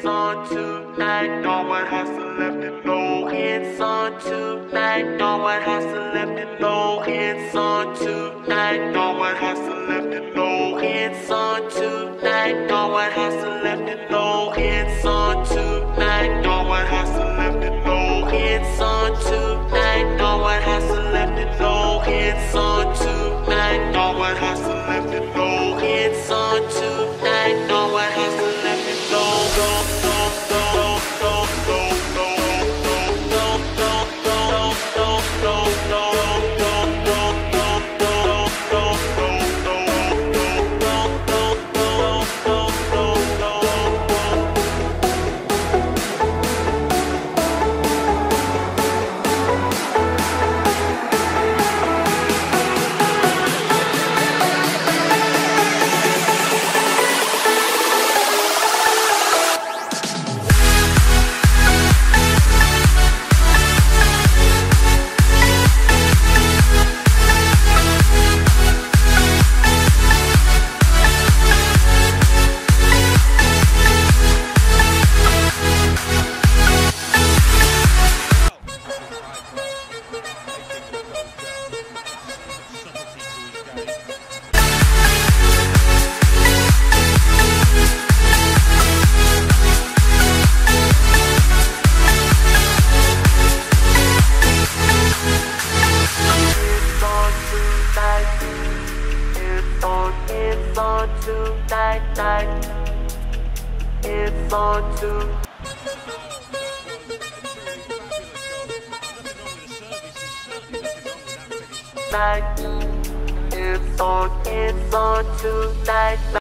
It's on tonight. No one has to left it low. It's on tonight. No one has to left it low. It's on tonight. No one has to left it low. It's on tonight. No one has to left it low. It's on tonight, night. It's on tonight. It's on, it's on tonight.